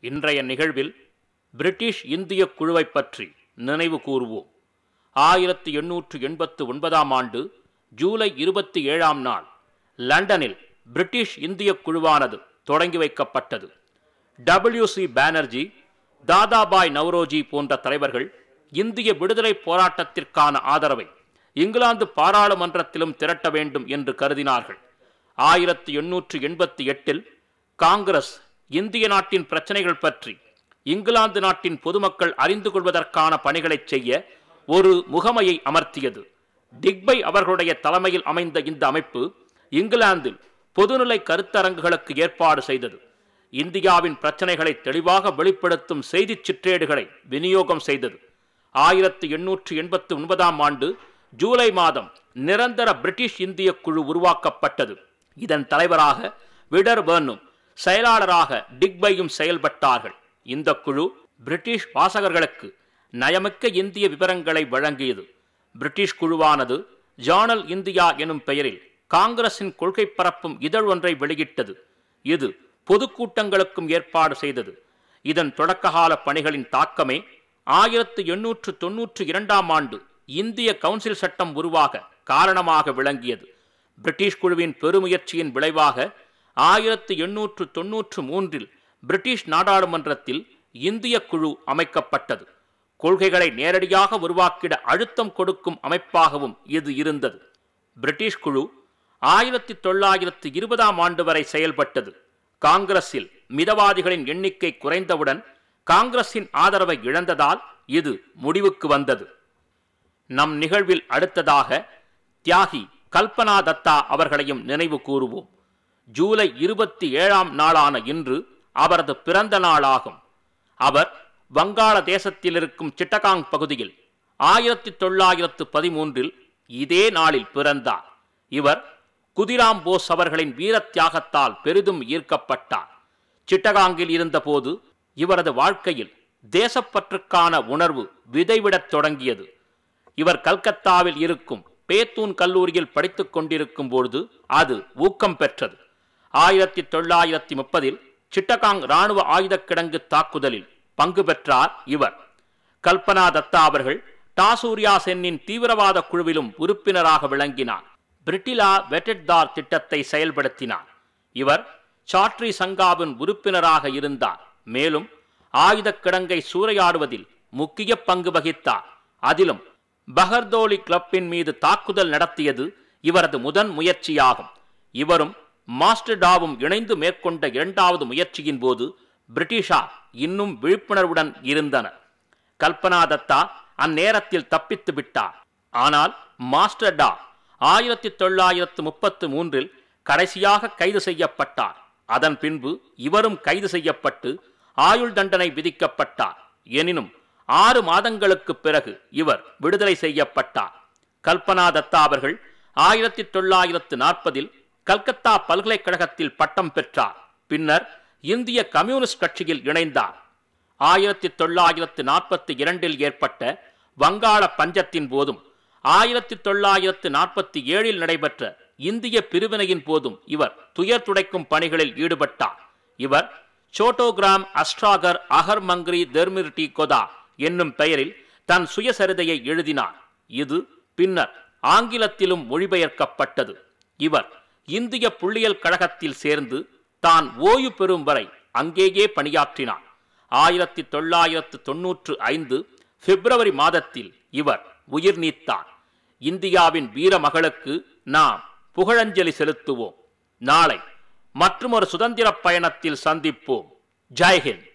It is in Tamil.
இன்றைய நிகழ்வில் பிரிட்டிஷ் இந்திய குழுவை பற்றி நினைவு கூறுவோம். ஆயிரத்தி எண்ணூற்று எண்பத்து ஒன்பதாம் ஆண்டு ஜூலை இருபத்தி ஏழாம் நாள் லண்டனில் பிரிட்டிஷ் இந்திய குழுவானது தொடங்கி வைக்கப்பட்டது. டபிள்யூ சி பானர்ஜி தாதாபாய் நவ்ரோஜி போன்ற தலைவர்கள் இந்திய விடுதலை போராட்டத்திற்கான ஆதரவை இங்கிலாந்து பாராளுமன்றத்திலும் திரட்ட வேண்டும் என்று கருதினார்கள். ஆயிரத்தி எண்ணூற்று எண்பத்தி எட்டில் காங்கிரஸ் இந்திய நாட்டின் பிரச்சனைகள் பற்றி இங்கிலாந்து நாட்டின் பொதுமக்கள் அறிந்து கொள்வதற்கான பணிகளை செய்ய ஒரு முகமையை அமர்த்தியது. டிக்பை அவர்களுடைய தலைமையில் அமைந்த இந்த அமைப்பு இங்கிலாந்தில் பொதுநிலை கருத்தரங்குகளுக்கு ஏற்பாடு செய்தது. இந்தியாவின் பிரச்சனைகளை தெளிவாக வெளிப்படுத்தும் செய்தி சிற்றேடுகளை விநியோகம் செய்தது. ஆயிரத்தி எண்ணூற்று எண்பத்தி ஒன்பதாம் ஆண்டு ஜூலை மாதம் நிரந்தர பிரிட்டிஷ் இந்திய குழு உருவாக்கப்பட்டது. இதன் தலைவராக விடர் வேர்னும் செயலாளராக டிக்பையும் செயல்பட்டார்கள். இந்த குழு பிரிட்டிஷ் வாசகர்களுக்கு நயமிக்க இந்திய விவரங்களை வழங்கியது. பிரிட்டிஷ் குழுவானது ஜானல் இந்தியா எனும் பெயரில் காங்கிரசின் கொள்கை பரப்பும் இதழ் ஒன்றை வெளியிட்டது. இது பொதுக்கூட்டங்களுக்கும் ஏற்பாடு செய்தது. இதன் தொடக்ககால பணிகளின் தாக்கமே ஆயிரத்து எண்ணூற்று தொன்னூற்று இரண்டாம் ஆண்டு இந்திய கவுன்சில் சட்டம் உருவாக காரணமாக விளங்கியது. பிரிட்டிஷ் குழுவின் பெருமுயற்சியின் விளைவாக ஆயிரத்து எண்ணூற்று தொன்னூற்று மூன்றில் பிரிட்டிஷ் நாடாளுமன்றத்தில் இந்திய குழு அமைக்கப்பட்டது. கொள்கைகளை நேரடியாக உருவாக்கிட அழுத்தம் கொடுக்கும் அமைப்பாகவும் இது இருந்தது. பிரிட்டிஷ் குழு ஆயிரத்தி தொள்ளாயிரத்து இருபதாம் ஆண்டு வரை செயல்பட்டது. காங்கிரஸில் மிதவாதிகளின் எண்ணிக்கை குறைந்தவுடன் காங்கிரஸின் ஆதரவை இழந்ததால் இது முடிவுக்கு வந்தது. நம் நிகழ்வில் அடுத்ததாக தியாகி கல்பனா தத்தா அவர்களையும் நினைவு கூறுவோம். ஜூலை இருபத்தி ஏழாம் நாளான இன்று அவரது பிறந்த நாளாகும். அவர் வங்காள தேசத்தில் இருக்கும் சிட்டகாங் பகுதியில் ஆயிரத்தி தொள்ளாயிரத்து பதிமூன்றில் இதே நாளில் பிறந்தார். இவர் குதிராம் போஸ் அவர்களின் வீர தியாகத்தால் பெரிதும் ஈர்க்கப்பட்டார். சிட்டகாங்கில் இருந்தபோது இவரது வாழ்க்கையில் தேசப்பற்றுக்கான உணர்வு விதைவிடத் தொடங்கியது. இவர் கல்கத்தாவில் இருக்கும் பேத்தூன் கல்லூரியில் படித்துக் கொண்டிருக்கும் பொழுது அது ஊக்கம் பெற்றது. ஆயிரத்தி தொள்ளாயிரத்தி முப்பதில் சிட்டகாங் இராணுவ ஆயுதக் கிடங்கு தாக்குதலில் பங்கு பெற்றார் இவர். கல்பனா தத்தா அவர்கள் டாசூர்யா சென்னின் தீவிரவாத குழுவிலும் உறுப்பினராக விளங்கினார். பிரிட்டிலா வெட்டட்தார் திட்டத்தை செயல்படுத்தினார். இவர் சாட்ரி சங்காவின் உறுப்பினராக இருந்தார். மேலும் ஆயுதக் கிடங்கை சூறையாடுவதில் முக்கிய பங்கு வகித்தார். அதிலும் பஹர்தோலி கிளப்பின் மீது தாக்குதல் நடத்தியது இவரது முதன் முயற்சியாகும். இவரும் மாஸ்டர் டாவும் இணைந்து மேற்கொண்ட இரண்டாவது முயற்சியின் போது பிரிட்டிஷார் இன்னும் விழிப்புணர்வுடன் இருந்தனர். கல்பனா தத்தா அந்நேரத்தில் தப்பித்து விட்டார். ஆனால் மாஸ்டர் டா ஆயிரத்தி தொள்ளாயிரத்து முப்பத்து மூன்றில் கடைசியாக கைது செய்யப்பட்டார். அதன் பின்பு இவரும் கைது செய்யப்பட்டு ஆயுள் தண்டனை விதிக்கப்பட்டார். எனினும் ஆறு மாதங்களுக்கு பிறகு இவர் விடுதலை செய்யப்பட்டார். கல்பனா தத்தா அவர்கள் ஆயிரத்தி தொள்ளாயிரத்து நாற்பதில் கல்கத்தா பல்கலைக்கழகத்தில் பட்டம் பெற்றார். பின்னர் இந்திய கம்யூனிஸ்ட் கட்சியில் இணைந்தார். ஆயிரத்தி தொள்ளாயிரத்து நாற்பத்தி இரண்டில் ஏற்பட்ட வங்காள பஞ்சத்தின் போதும் ஆயிரத்தி தொள்ளாயிரத்து நாற்பத்தி ஏழில் நடைபெற்ற இந்திய பிரிவினையின் போதும் இவர் துயர் துடைக்கும் பணிகளில் ஈடுபட்டார். இவர் சோட்டோகிராம் அஸ்ட்ராகர் அகர் மங்கிரி தெர்மிர்டி கொதா என்னும் பெயரில் தன் சுயசரிதையை எழுதினார். இது பின்னர் ஆங்கிலத்திலும் மொழிபெயர்க்கப்பட்டது. இவர் இந்திய புள்ளியியல் கழகத்தில் சேர்ந்து தான் ஓய்வு பெறும் வரை அங்கேயே பணியாற்றினார். ஆயிரத்தி தொள்ளாயிரத்து தொன்னூற்று ஐந்து பிப்ரவரி மாதத்தில் இவர் உயிர் நீத்தார். இந்தியாவின் வீர மகளுக்கு நாம் புகழஞ்சலி செலுத்துவோம். நாளை மற்றுமொரு சுதந்திர பயணத்தில் சந்திப்போம். ஜெய்ஹிந்த்.